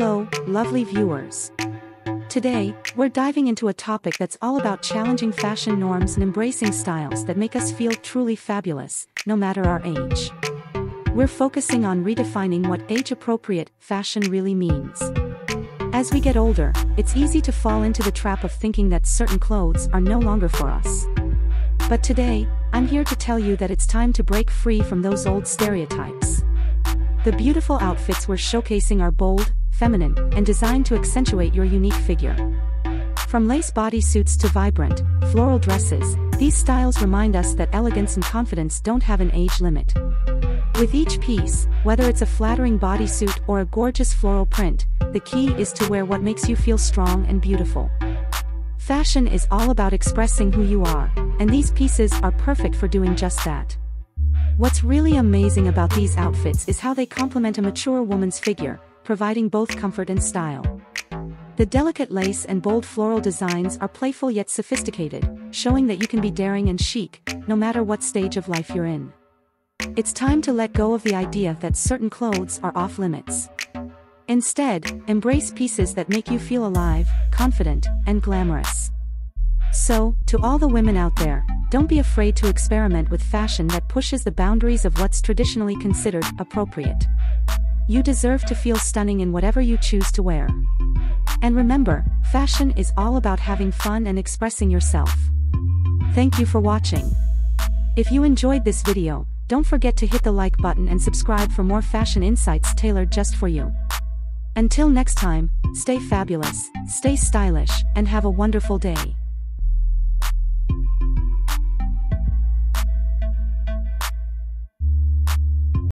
Hello, lovely viewers. Today, we're diving into a topic that's all about challenging fashion norms and embracing styles that make us feel truly fabulous, no matter our age. We're focusing on redefining what age appropriate fashion really means. As we get older, it's easy to fall into the trap of thinking that certain clothes are no longer for us. But today, I'm here to tell you that it's time to break free from those old stereotypes. The beautiful outfits we're showcasing are bold, feminine, and designed to accentuate your unique figure. From lace bodysuits to vibrant, floral dresses, these styles remind us that elegance and confidence don't have an age limit. With each piece, whether it's a flattering bodysuit or a gorgeous floral print, the key is to wear what makes you feel strong and beautiful. Fashion is all about expressing who you are, and these pieces are perfect for doing just that. What's really amazing about these outfits is how they complement a mature woman's figure, providing both comfort and style. The delicate lace and bold floral designs are playful yet sophisticated, showing that you can be daring and chic, no matter what stage of life you're in. It's time to let go of the idea that certain clothes are off limits. Instead, embrace pieces that make you feel alive, confident, and glamorous. So, to all the women out there, don't be afraid to experiment with fashion that pushes the boundaries of what's traditionally considered appropriate. You deserve to feel stunning in whatever you choose to wear. And remember, fashion is all about having fun and expressing yourself. Thank you for watching. If you enjoyed this video, don't forget to hit the like button and subscribe for more fashion insights tailored just for you. Until next time, stay fabulous, stay stylish, and have a wonderful day.